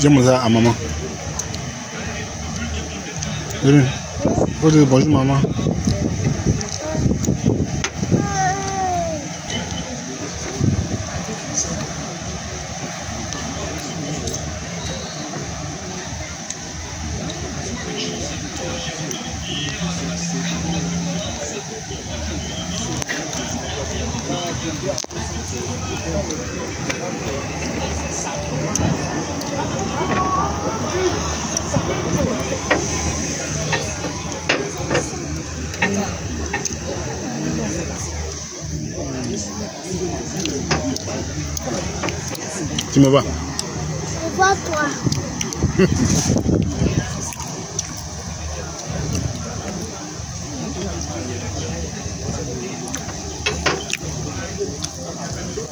Jimmy za a mama. Irin, what mama? Tu me vois Je vois toi.